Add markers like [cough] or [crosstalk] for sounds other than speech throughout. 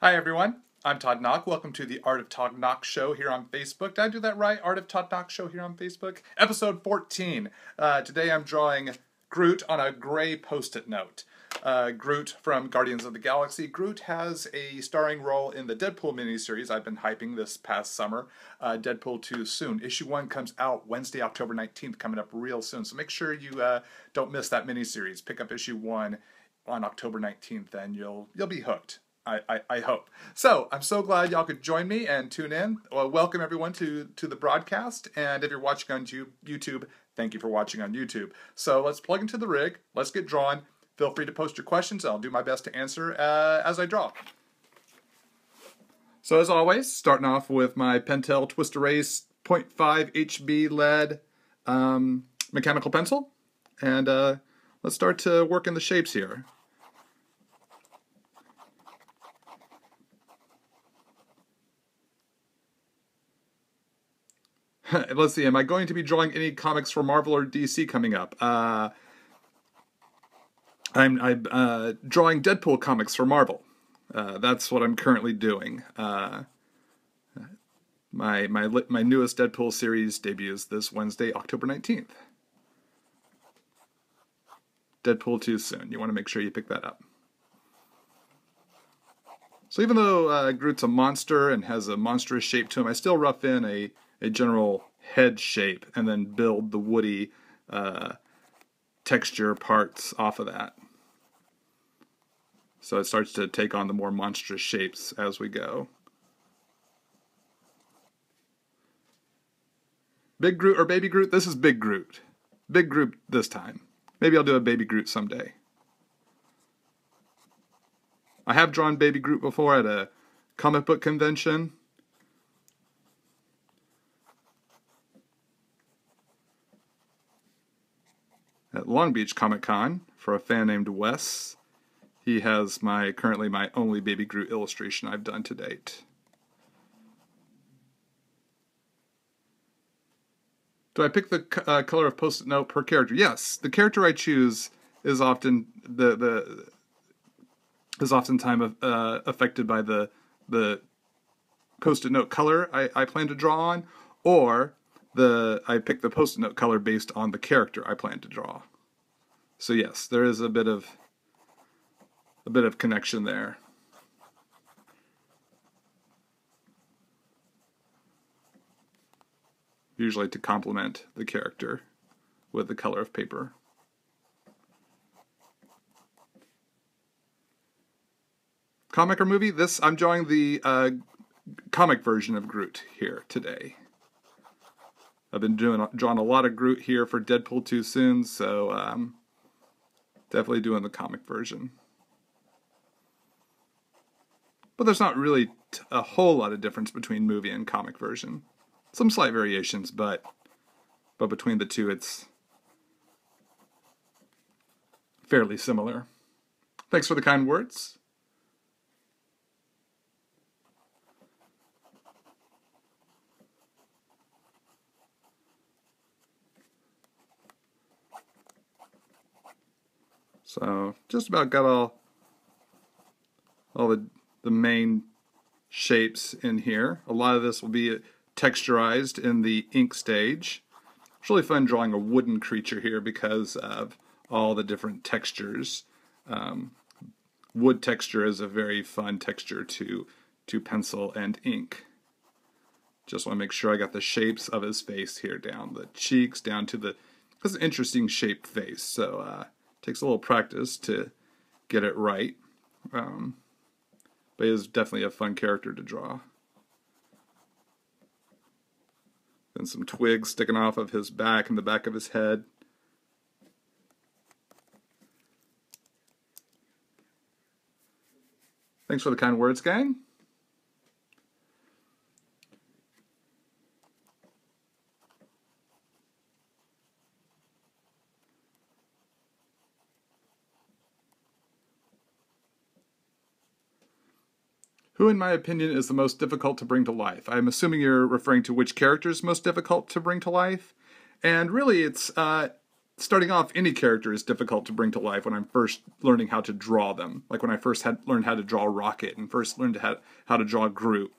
Hi everyone, I'm Todd Nauck. Welcome to the Art of Todd Nauck show here on Facebook. Did I do that right? Art of Todd Nauck show here on Facebook? Episode 14. Uh, today I'm drawing Groot on a gray post-it note. Uh, Groot from Guardians of the Galaxy. Groot has a starring role in the Deadpool miniseries I've been hyping this past summer. Uh, Deadpool Too Soon. Issue 1 comes out Wednesday, October 19th, coming up real soon. So make sure you uh, don't miss that miniseries. Pick up issue 1 on October 19th and you'll you'll be hooked. I, I, hope. So I'm so glad y'all could join me and tune in. Well, welcome everyone to, to the broadcast. And if you're watching on YouTube, thank you for watching on YouTube. So let's plug into the rig. Let's get drawn. Feel free to post your questions. I'll do my best to answer uh, as I draw. So as always, starting off with my Pentel Twist Erase 0.5 HB lead um, mechanical pencil. And uh, let's start to work in the shapes here. [laughs] Let's see. Am I going to be drawing any comics for Marvel or DC coming up? Uh, I'm, I'm uh, drawing Deadpool comics for Marvel. Uh, that's what I'm currently doing. Uh, my my my newest Deadpool series debuts this Wednesday, October 19th. Deadpool too soon. You want to make sure you pick that up. So even though uh, Groot's a monster and has a monstrous shape to him, I still rough in a a general head shape and then build the woody uh, texture parts off of that. So it starts to take on the more monstrous shapes as we go. Big Groot or Baby Groot? This is Big Groot. Big Groot this time. Maybe I'll do a Baby Groot someday. I have drawn Baby Groot before at a comic book convention. at Long Beach Comic Con for a fan named Wes. He has my currently my only Baby Groot illustration I've done to date. Do I pick the uh, color of post-it note per character? Yes, the character I choose is often the the is oftentimes uh, affected by the the post-it note color I, I plan to draw on, or the I pick the post-it note color based on the character I plan to draw. So yes, there is a bit of a bit of connection there. Usually to complement the character with the color of paper. Comic or movie? This I'm drawing the uh, comic version of Groot here today. I've been doing drawing a lot of Groot here for Deadpool Too Soon, so um, definitely doing the comic version. But there's not really a whole lot of difference between movie and comic version. Some slight variations, but but between the two, it's fairly similar. Thanks for the kind words. So just about got all all the the main shapes in here. A lot of this will be texturized in the ink stage. It's really fun drawing a wooden creature here because of all the different textures. Um, wood texture is a very fun texture to to pencil and ink. Just want to make sure I got the shapes of his face here down, the cheeks down to the. That's an interesting shaped face, so uh, takes a little practice to get it right. Um, but he is definitely a fun character to draw. Then some twigs sticking off of his back and the back of his head. Thanks for the kind words, gang. Who, in my opinion, is the most difficult to bring to life? I'm assuming you're referring to which character is most difficult to bring to life. And really, it's uh, starting off, any character is difficult to bring to life when I'm first learning how to draw them. Like when I first had learned how to draw Rocket and first learned how, how to draw Groot.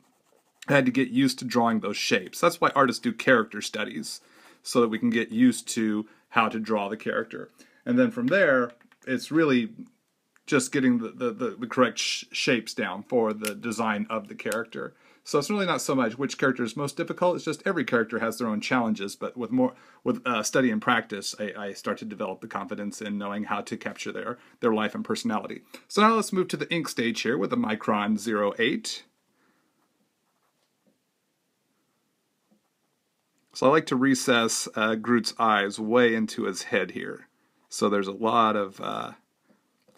I had to get used to drawing those shapes. That's why artists do character studies, so that we can get used to how to draw the character. And then from there, it's really just getting the, the, the, the correct sh- shapes down for the design of the character. So it's really not so much which character is most difficult. It's just every character has their own challenges. But with more with uh, study and practice, I, I start to develop the confidence in knowing how to capture their their life and personality. So now let's move to the ink stage here with the Micron 08. So I like to recess uh, Groot's eyes way into his head here. So there's a lot of uh,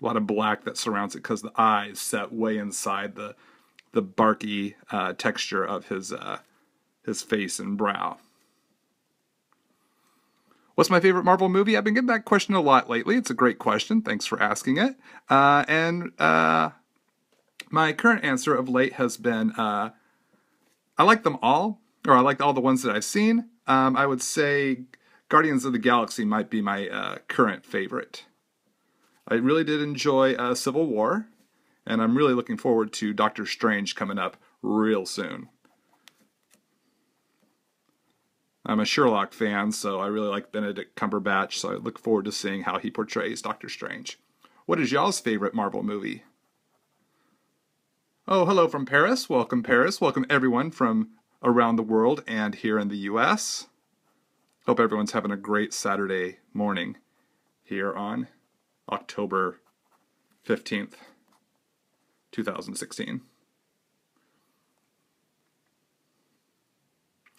a lot of black that surrounds it because the eyes set way inside the the barky uh, texture of his uh, his face and brow. What's my favorite Marvel movie? I've been getting that question a lot lately. It's a great question. Thanks for asking it. Uh, and uh, my current answer of late has been uh, I like them all, or I like all the ones that I've seen. Um, I would say Guardians of the Galaxy might be my uh, current favorite. I really did enjoy uh, Civil War and I'm really looking forward to Doctor Strange coming up real soon. I'm a Sherlock fan, so I really like Benedict Cumberbatch, so I look forward to seeing how he portrays Doctor Strange. What is y'all's favorite Marvel movie? Oh, hello from Paris. Welcome, Paris. Welcome, everyone from around the world and here in the U.S. Hope everyone's having a great Saturday morning here on October 15th. 2016.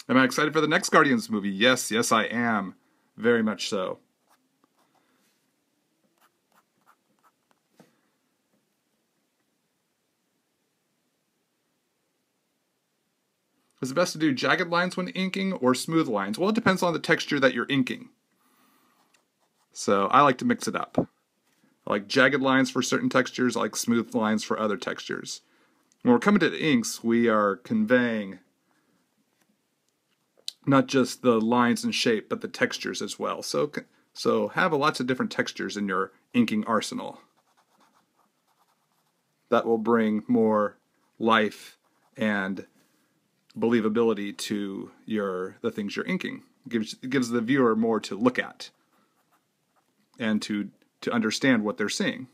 Am I excited for the next Guardians movie? Yes, yes, I am. Very much so. Is it best to do jagged lines when inking or smooth lines? Well, it depends on the texture that you're inking. So I like to mix it up. I like jagged lines for certain textures, I like smooth lines for other textures. When we're coming to the inks, we are conveying not just the lines and shape, but the textures as well. So, so have lots of different textures in your inking arsenal. That will bring more life and believability to your the things you're inking. It gives gives the viewer more to look at and to to understand what they're seeing.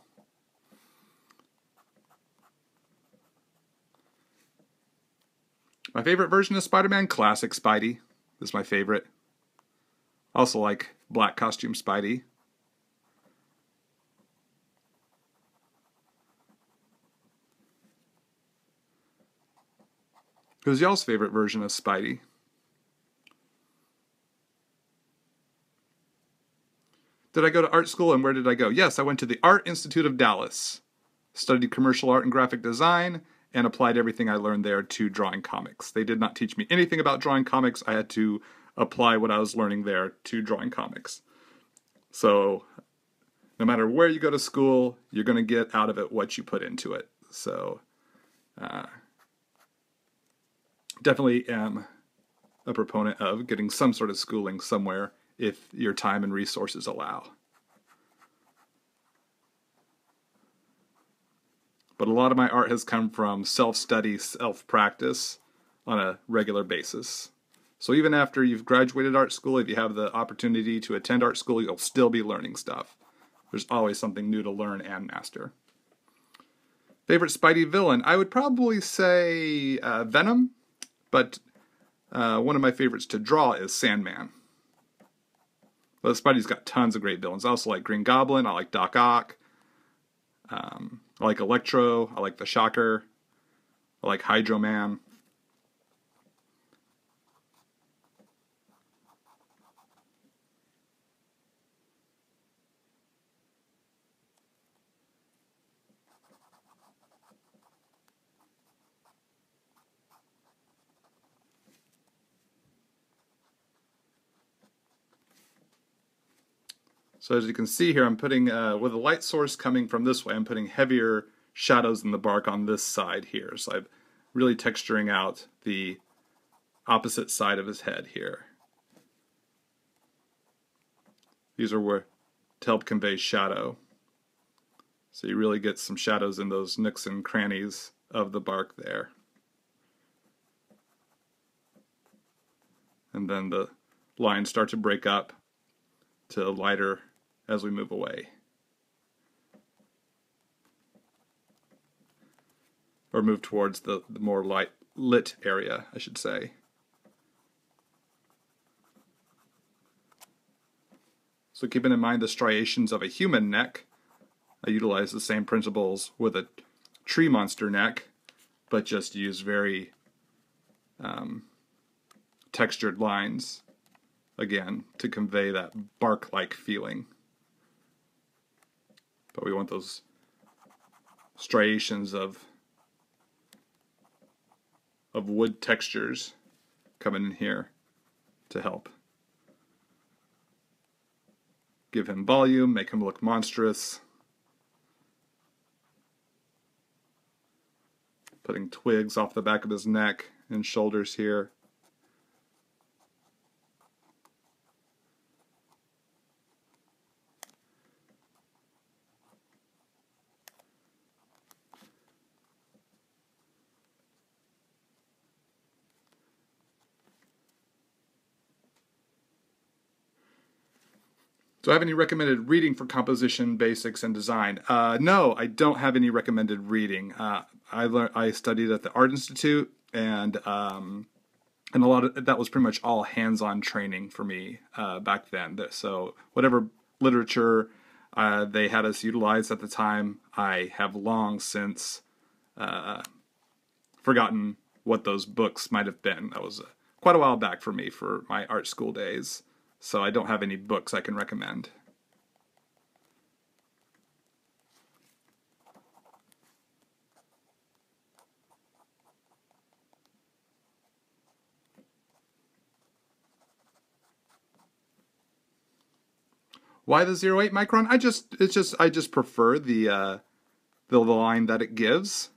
My favorite version of Spider Man, classic Spidey. Is my favorite. Also like black costume Spidey. Who's y'all's favorite version of Spidey? Did I go to art school and where did I go? Yes, I went to the Art Institute of Dallas, studied commercial art and graphic design, and applied everything I learned there to drawing comics. They did not teach me anything about drawing comics. I had to apply what I was learning there to drawing comics. So, no matter where you go to school, you're going to get out of it what you put into it. So, uh, definitely am a proponent of getting some sort of schooling somewhere if your time and resources allow. But a lot of my art has come from self study, self practice on a regular basis. So even after you've graduated art school, if you have the opportunity to attend art school, you'll still be learning stuff. There's always something new to learn and master. Favorite Spidey villain? I would probably say uh, Venom, but uh, one of my favorites to draw is Sandman. But Spidey's got tons of great villains. I also like Green Goblin. I like Doc Ock. Um, I like Electro. I like the Shocker. I like Hydro Man. So as you can see here, I'm putting, uh, with the light source coming from this way, I'm putting heavier shadows in the bark on this side here. So I'm really texturing out the opposite side of his head here. These are where to help convey shadow. So you really get some shadows in those nooks and crannies of the bark there. And then the lines start to break up to lighter as we move away. Or move towards the, the more light lit area, I should say. So keeping in mind the striations of a human neck, I utilize the same principles with a tree monster neck, but just use very um, textured lines, again, to convey that bark-like feeling. But we want those striations of of wood textures coming in here to help. Give him volume, make him look monstrous. Putting twigs off the back of his neck and shoulders here. Do I have any recommended reading for composition basics and design? Uh, no, I don't have any recommended reading. Uh, I learned, I studied at the Art Institute, and um, and a lot of that was pretty much all hands-on training for me uh, back then. So whatever literature uh, they had us utilize at the time, I have long since uh, forgotten what those books might have been. That was uh, quite a while back for me for my art school days so I don't have any books I can recommend. Why the 08 micron? I just it's just I just prefer the uh, the line that it gives.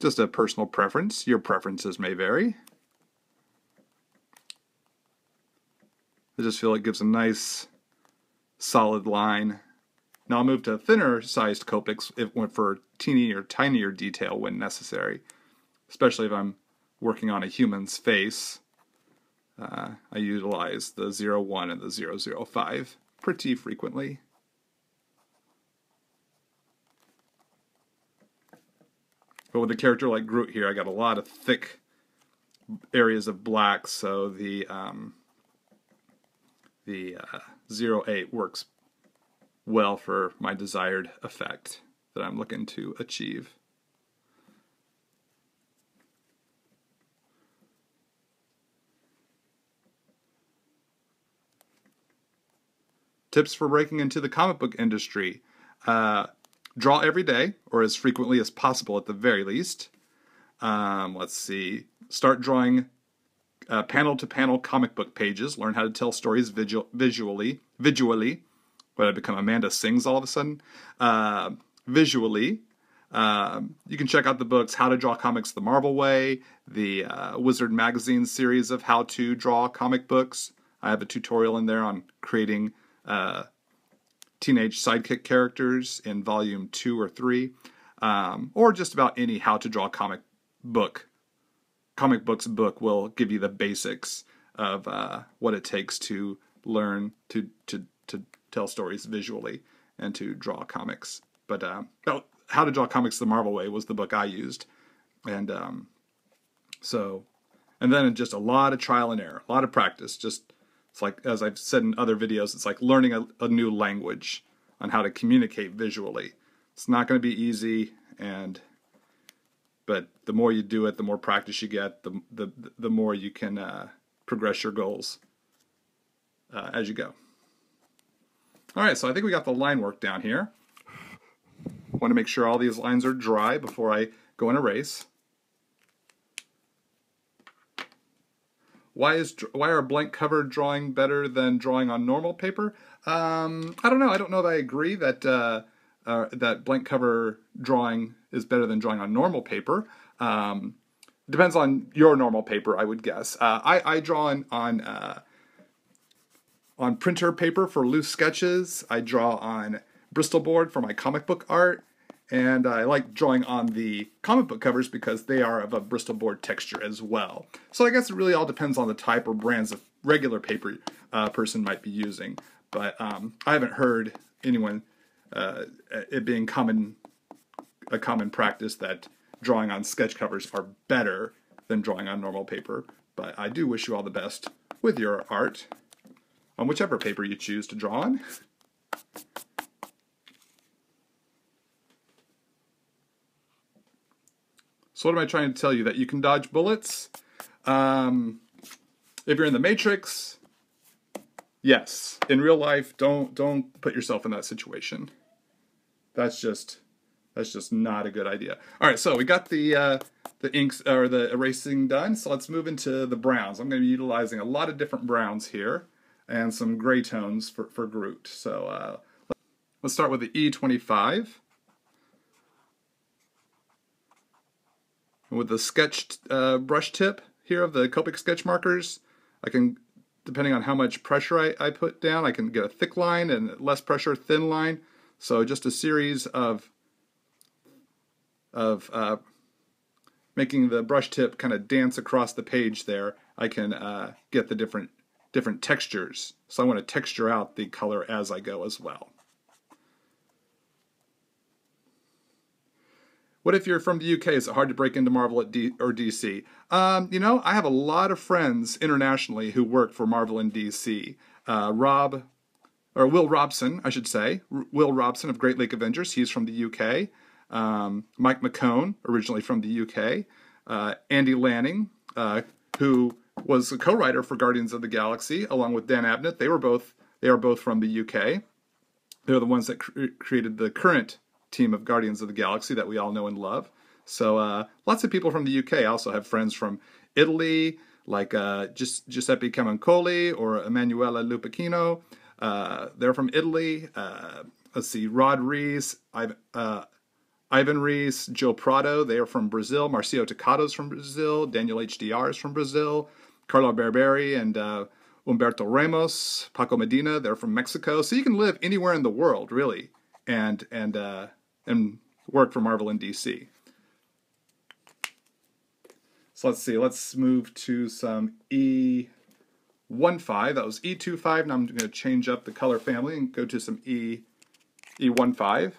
Just a personal preference. Your preferences may vary. I just feel it gives a nice solid line. Now I'll move to thinner sized Copics if for teeny or tinier detail when necessary, especially if I'm working on a human's face. Uh, I utilize the 01 and the 005 pretty frequently. But with a character like Groot here, I got a lot of thick areas of black, so the um, the uh, 08 works well for my desired effect that I'm looking to achieve. Tips for breaking into the comic book industry. Uh, draw every day, or as frequently as possible at the very least. Um, let's see. Start drawing panel to panel comic book pages, learn how to tell stories visual, visually. Visually, but I become Amanda Sings all of a sudden. Uh, visually, uh, you can check out the books How to Draw Comics the Marvel Way, the uh, Wizard Magazine series of how to draw comic books. I have a tutorial in there on creating uh, teenage sidekick characters in volume two or three, um, or just about any how to draw comic book comic books book will give you the basics of uh, what it takes to learn to to to tell stories visually and to draw comics. But uh, how to draw comics the Marvel way was the book I used, and um, so and then just a lot of trial and error, a lot of practice. Just it's like as I've said in other videos, it's like learning a, a new language on how to communicate visually. It's not going to be easy, and but the more you do it, the more practice you get, the the the more you can uh, progress your goals uh, as you go. All right, so I think we got the line work down here. Want to make sure all these lines are dry before I go and erase. Why is why are blank cover drawing better than drawing on normal paper? Um, I don't know. I don't know that I agree that uh, uh, that blank cover drawing is better than drawing on normal paper. Um, depends on your normal paper, I would guess. Uh, I, I draw on, on uh, on printer paper for loose sketches. I draw on Bristol board for my comic book art. And I like drawing on the comic book covers because they are of a Bristol board texture as well. So I guess it really all depends on the type or brands of regular paper uh, person might be using. But um, I haven't heard anyone uh, it being common a common practice that drawing on sketch covers are better than drawing on normal paper. But I do wish you all the best with your art on whichever paper you choose to draw on. So what am I trying to tell you? That you can dodge bullets? Um, if you're in the Matrix, yes. In real life, don't don't put yourself in that situation. That's just that's just not a good idea. All right, so we got the uh, the inks or the erasing done. So let's move into the browns. I'm going to be utilizing a lot of different browns here and some gray tones for for Groot. So uh, let's start with the E25. with the sketched uh, brush tip here of the Copic sketch markers, I can, depending on how much pressure I, I put down, I can get a thick line and less pressure, thin line. So just a series of of uh, making the brush tip kind of dance across the page there, I can uh, get the different different textures. So I want to texture out the color as I go as well. What if you're from the UK? Is it hard to break into Marvel at D- or DC? Um, you know, I have a lot of friends internationally who work for Marvel and DC. Uh, Rob, or Will Robson, I should say, R- Will Robson of Great Lake Avengers. He's from the UK. Um, Mike McKone, originally from the UK. Uh, Andy Lanning, uh, who was a co-writer for Guardians of the Galaxy, along with Dan Abnett. They were both they are both from the UK. They're the ones that cr- created the current team of Guardians of the Galaxy that we all know and love. So uh, lots of people from the UK. I also have friends from Italy, like uh, Giuseppe Camuncoli or Emanuela Lupacchino. Uh, they're from Italy. Uh, let's see, Rod Ivan, uh, Ivan Reis, Joe Prado. They are from Brazil. Marcio Takara's from Brazil. Daniel HDR is from Brazil. Carlo Barberi and uh, Humberto Ramos, Paco Medina. They're from Mexico. So you can live anywhere in the world, really, and and and work for Marvel and DC. So let's see, let's move to some E15. That was E25. Now I'm going to change up the color family and go to some E E15.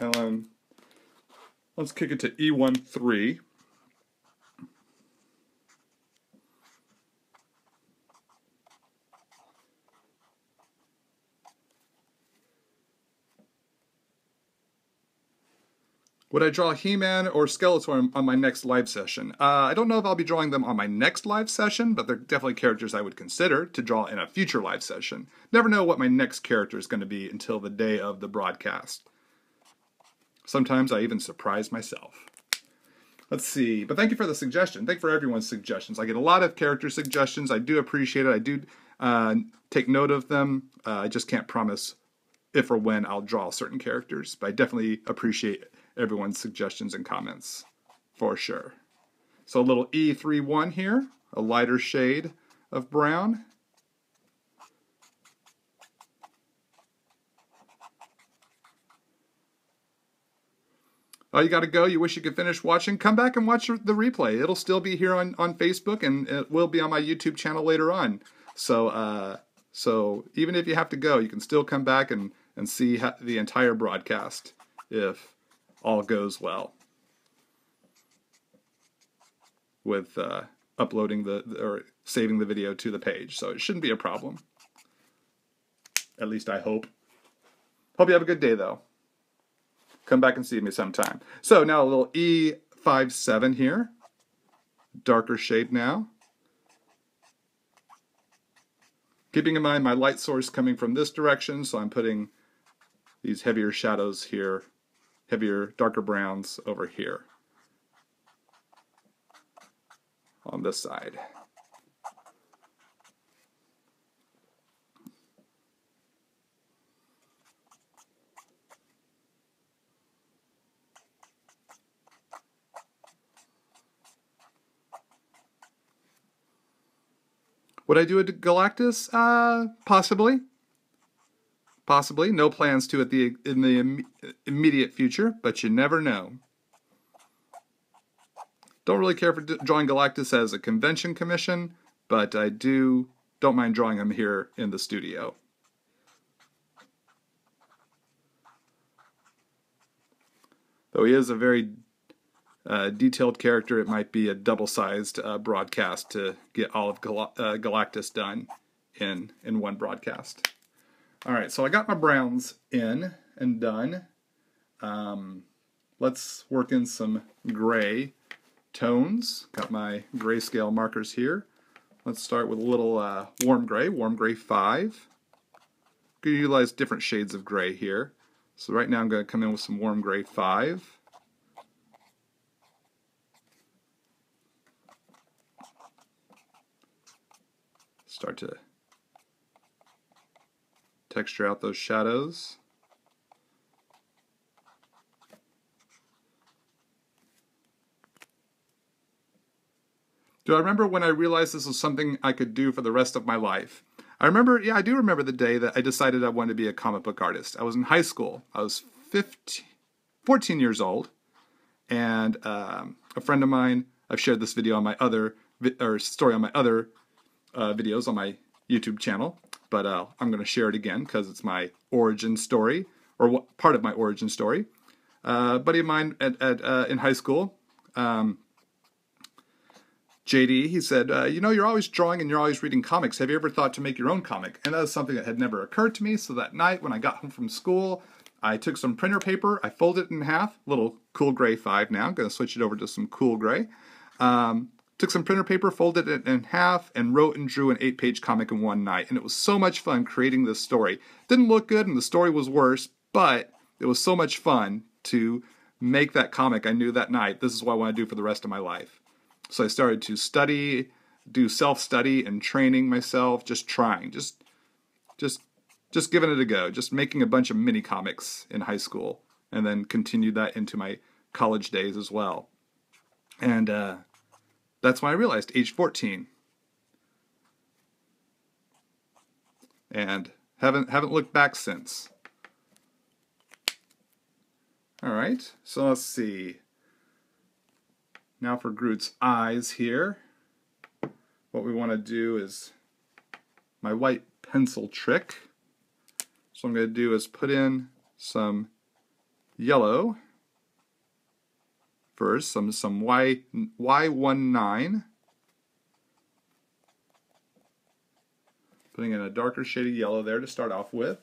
And um, let's kick it to E13. Would I draw He-Man or Skeletor on my next live session? Uh, I don't know if I'll be drawing them on my next live session, but they're definitely characters I would consider to draw in a future live session. Never know what my next character is going to be until the day of the broadcast. Sometimes I even surprise myself. Let's see. But thank you for the suggestion. Thank you for everyone's suggestions. I get a lot of character suggestions. I do appreciate it. I do uh, take note of them. Uh, I just can't promise if or when I'll draw certain characters, but I definitely appreciate everyone's suggestions and comments for sure. So a little E31 here, a lighter shade of brown. Oh, you got to go. You wish you could finish watching? Come back and watch the replay. It'll still be here on, on Facebook and it will be on my YouTube channel later on. So, uh, so even if you have to go, you can still come back and, and see the entire broadcast if all goes well with uh, uploading the or saving the video to the page. So it shouldn't be a problem. At least I hope. Hope you have a good day though. Come back and see me sometime. So now a little E57 here. Darker shade now. Keeping in mind my light source coming from this direction, so I'm putting these heavier shadows here heavier, darker browns over here on this side. Would I do a Galactus? Uh, possibly. Possibly. No plans to at the in the Im immediate future, but you never know. Don't really care for drawing Galactus as a convention commission, but I do don't mind drawing him here in the studio. Though he is a very uh, detailed character, it might be a double-sized uh, broadcast to get all of Gal uh, Galactus done in in one broadcast. All right, so I got my browns in and done. Um, let's work in some gray tones. Got my grayscale markers here. Let's start with a little uh, warm gray, warm gray 5. Going to utilize different shades of gray here. So right now I'm going to come in with some warm gray 5. Start to texture out those shadows. Do I remember when I realized this was something I could do for the rest of my life? I remember, yeah, I do remember the day that I decided I wanted to be a comic book artist. I was in high school. I was 15, 14 years old, and um, a friend of mine, I've shared this video on my other, or story on my other uh, videos on my YouTube channel, but uh, I'm going to share it again because it's my origin story, or part of my origin story. Uh, buddy of mine at, at uh, in high school, um, JD, he said, uh, You know, you're always drawing and you're always reading comics. Have you ever thought to make your own comic? And that was something that had never occurred to me. So that night when I got home from school, I took some printer paper, I folded it in half, little cool gray 5 now. I'm going to switch it over to some cool gray. Um, took some printer paper, folded it in half, and wrote and drew an eight page comic in one night. And it was so much fun creating this story. Didn't look good and the story was worse, but it was so much fun to make that comic. I knew that night this is what I want to do for the rest of my life. So I started to study, do self-study and training myself, just trying, just just just giving it a go, just making a bunch of mini comics in high school and then continued that into my college days as well. And uh, that's when I realized, age 14. And haven't haven't looked back since. All right, so let's see. Now for Groot's eyes here, what we want to do is my white pencil trick. So I'm going to do is put in some yellow first, some, some y, Y19. Putting in a darker shade of yellow there to start off with.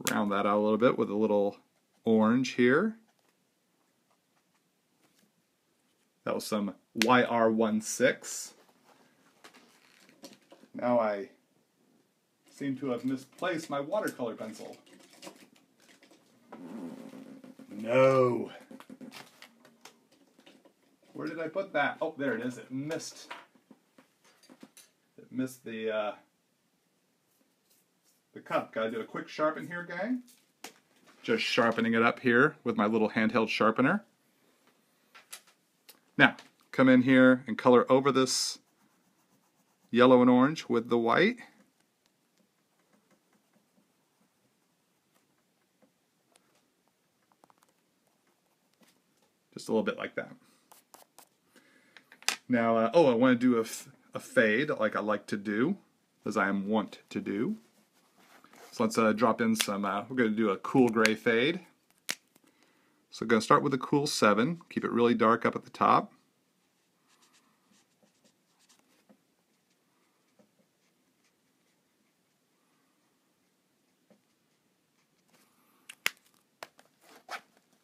Let's round that out a little bit with a little orange here. That was some YR16. Now I seem to have misplaced my watercolor pencil. No. Where did I put that? Oh, there it is. It missed. It missed the uh, the cup. Gotta do a quick sharpen here, gang. Just sharpening it up here with my little handheld sharpener. Now, come in here and color over this yellow and orange with the white. Just a little bit like that. Now, uh, oh, I want to do a, a fade like I like to do, as I am wont to do. So let's uh, drop in some, uh, we're going to do a cool gray fade. So I'm going to start with a cool 7, keep it really dark up at the top.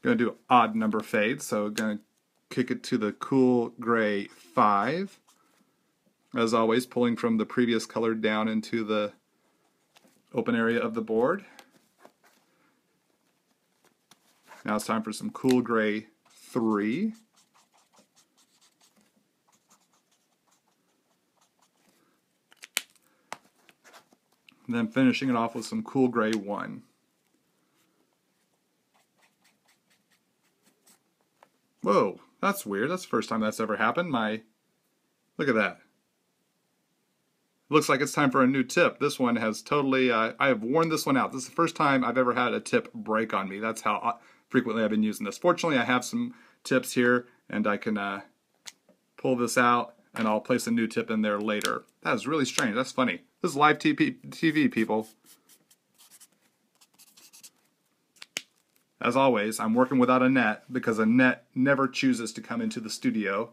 Going to do odd number fade, so going to kick it to the cool gray 5. As always, pulling from the previous color down into the open area of the board. Now it's time for some cool gray 3. And then finishing it off with some cool gray 1. That's weird. That's the first time that's ever happened. My, look at that. looks like it's time for a new tip. This one has totally, uh, I have worn this one out. This is the first time I've ever had a tip break on me. That's how uh, frequently I've been using this. Fortunately, I have some tips here and I can uh, pull this out and I'll place a new tip in there later. That is really strange. That's funny. This is live TV, TV people. As always, I'm working without Annette because Annette never chooses to come into the studio.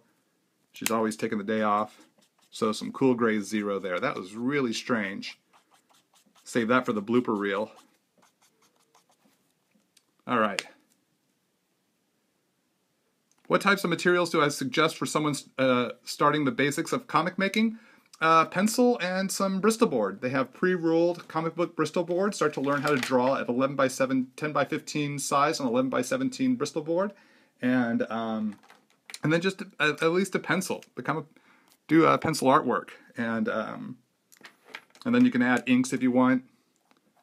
She's always taking the day off. So some cool gray zero there. That was really strange. Save that for the blooper reel. All right. What types of materials do I suggest for someone uh, starting the basics of comic making? Uh, pencil and some Bristol board. They have pre-ruled comic book Bristol board. Start to learn how to draw at 11 by 7, 10 by 15 size on 11 by 17 Bristol board, and um, and then just at, at, least a pencil. Become a do a pencil artwork, and um, and then you can add inks if you want.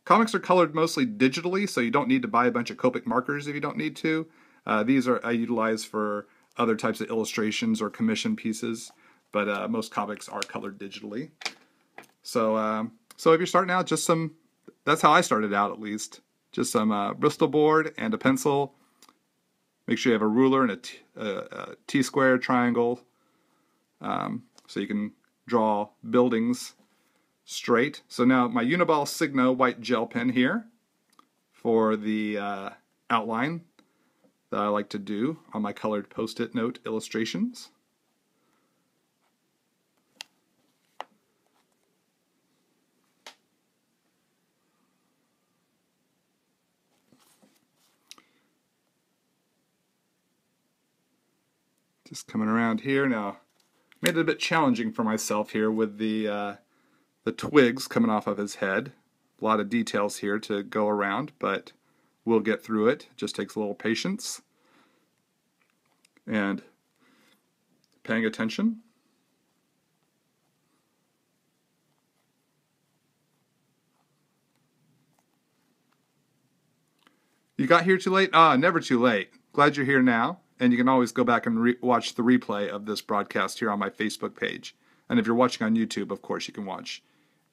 Comics are colored mostly digitally, so you don't need to buy a bunch of Copic markers if you don't need to. Uh, these are I utilize for other types of illustrations or commission pieces, but uh, most comics are colored digitally. So um, so if you're starting out, just some. That's how I started out, at least. Just some uh, Bristol board and a pencil. Make sure you have a ruler and a T, a T square triangle. Um, so you can draw buildings straight. So now my Uniball Signo white gel pen here for the uh, outline that I like to do on my colored post-it note illustrations. Just coming around here now Made it a bit challenging for myself here with the uh, the twigs coming off of his head. A lot of details here to go around, but we'll get through it. it just takes a little patience and paying attention. You got here too late? Ah, never too late. Glad you're here now. And you can always go back and re- watch the replay of this broadcast here on my Facebook page. And if you're watching on YouTube, of course, you can watch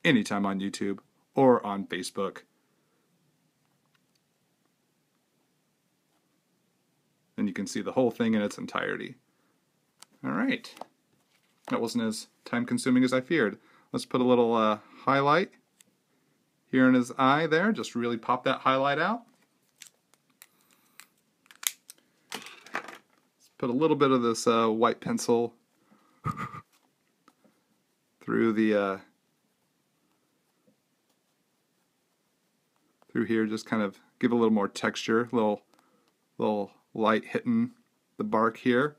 anytime on YouTube or on Facebook. And you can see the whole thing in its entirety. All right. That wasn't as time consuming as I feared. Let's put a little uh, highlight here in his eye there. Just really pop that highlight out. Put a little bit of this uh, white pencil [laughs] through the uh, through here just kind of give a little more texture little little light hitting the bark here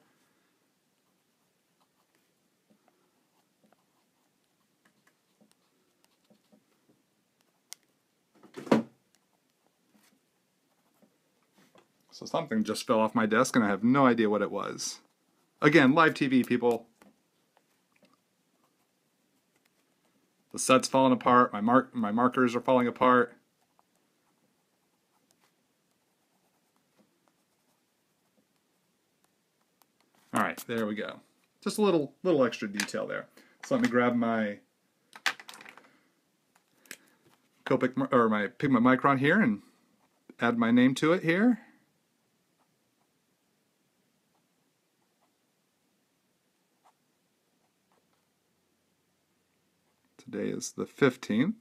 So something just fell off my desk and I have no idea what it was. Again, live TV, people. The set's falling apart. My mark my markers are falling apart. All right, there we go. Just a little little extra detail there. So let me grab my Copic or my Pigment Micron here and add my name to it here. Today is the 15th.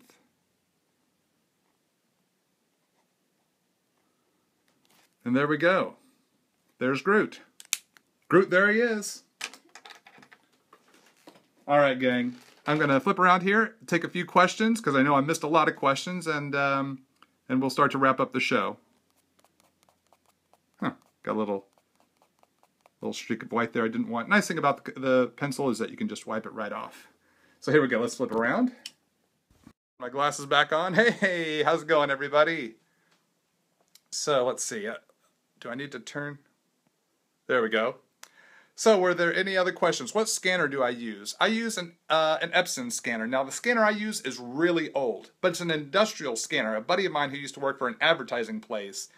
And there we go. There's Groot. Groot, there he is. All right, gang. I'm going to flip around here, take a few questions, because I know I missed a lot of questions, and um, and we'll start to wrap up the show. Huh, got a little little streak of white there I didn't want. Nice thing about the, the pencil is that you can just wipe it right off. So here we go. Let's flip around. My glasses back on. Hey, hey, how's it going, everybody? So let's see. Uh, do I need to turn? There we go. So were there any other questions? What scanner do I use? I use an, uh, an Epson scanner. Now the scanner I use is really old, but it's an industrial scanner. A buddy of mine who used to work for an advertising place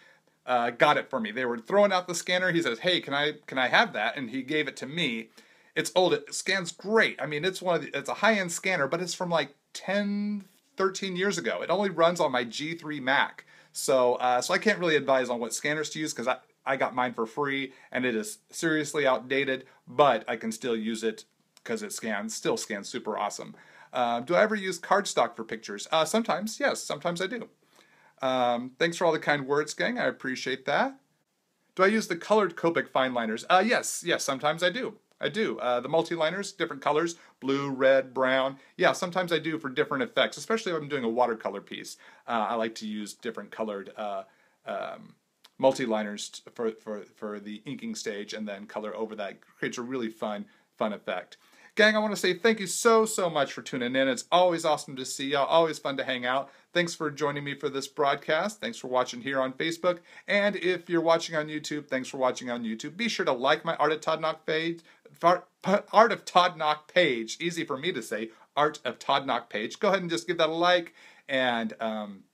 uh, got it for me. They were throwing out the scanner. He says, "Hey, can I can I have that?" And he gave it to me It's old. It scans great. I mean, it's one of the, it's a high end scanner, but it's from like 10, 13 years ago. It only runs on my G3 Mac. So, uh, so I can't really advise on what scanners to use because I, I got mine for free and it is seriously outdated, but I can still use it because it scans, still scans super awesome. Uh, do I ever use cardstock for pictures? Uh, sometimes, yes, sometimes I do. Um, thanks for all the kind words, gang. I appreciate that. Do I use the colored Copic fine liners? Uh, yes, yes, sometimes I do. I do. Uh, the multi-liners, different colors, blue, red, brown. Yeah, sometimes I do for different effects, especially if I'm doing a watercolor piece. Uh, I like to use different colored uh, um, multi-liners for, for, for the inking stage and then color over that. It creates a really fun, fun effect. Gang, I want to say thank you so, so much for tuning in. It's always awesome to see y'all, always fun to hang out. Thanks for joining me for this broadcast. Thanks for watching here on Facebook. And if you're watching on YouTube, thanks for watching on YouTube. Be sure to like my Art of Todd Nauck page, Art of Todd Nauck page. Easy for me to say, Art of Todd Nauck page. Go ahead and just give that a like and um,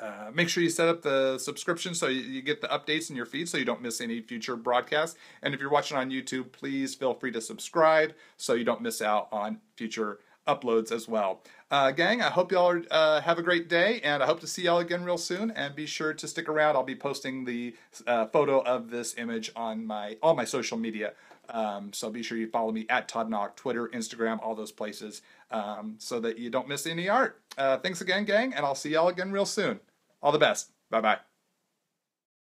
uh, make sure you set up the subscription so you, you, get the updates in your feed so you don't miss any future broadcasts. And if you're watching on YouTube, please feel free to subscribe so you don't miss out on future uploads as well. Uh, gang, I hope y'all uh, have a great day, and I hope to see y'all again real soon. And be sure to stick around. I'll be posting the uh, photo of this image on my all my social media. Um, so be sure you follow me at Todd Nauck, Twitter, Instagram, all those places, um, so that you don't miss any art. Uh, thanks again, gang, and I'll see y'all again real soon. All the best. Bye bye.